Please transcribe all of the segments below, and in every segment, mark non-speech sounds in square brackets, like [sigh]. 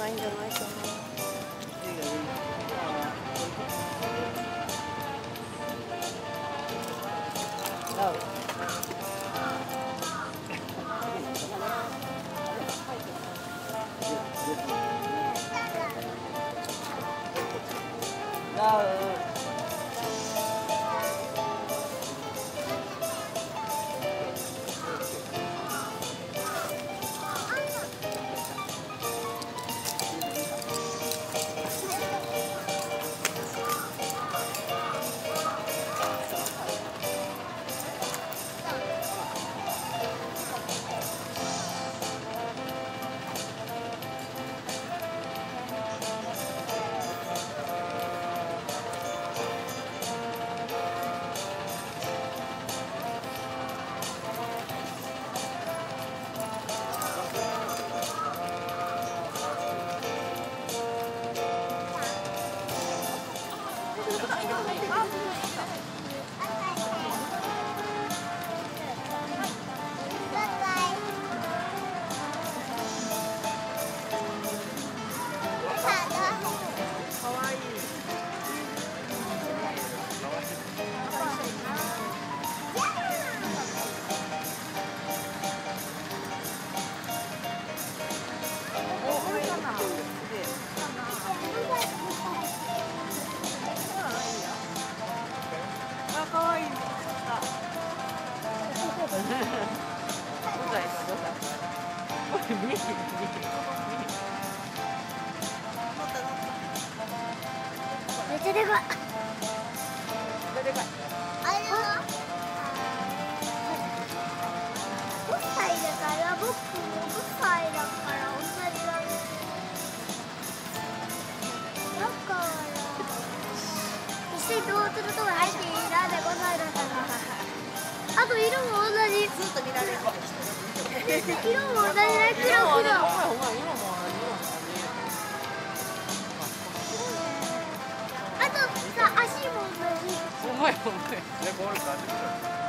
mine, your mine. 뭐예요, [laughs] 뭐예요? 내 거를 가지고.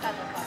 있다던가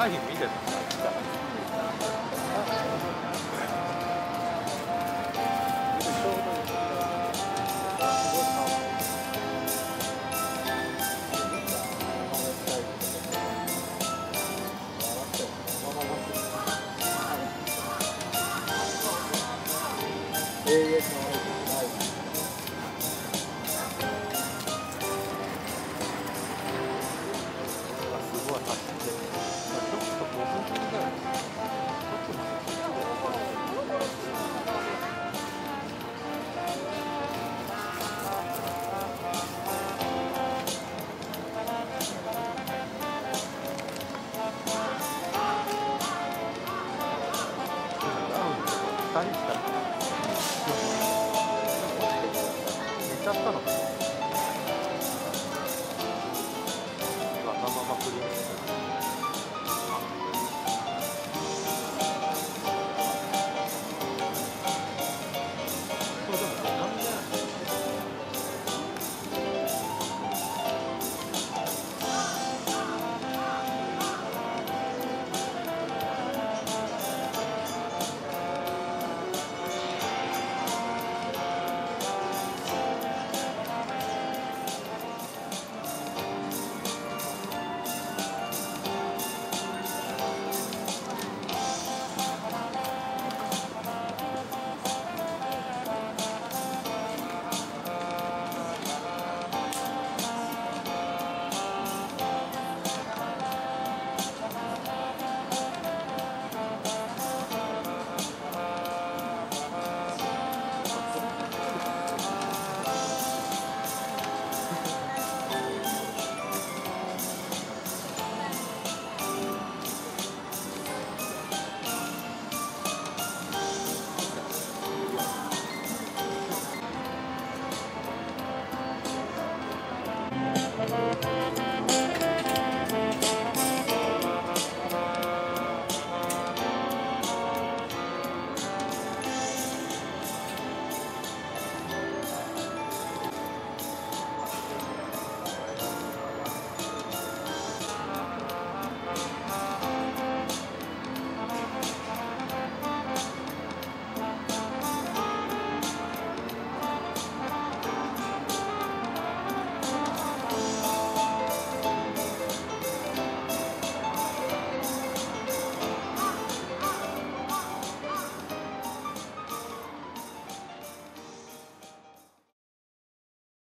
サイン見てた。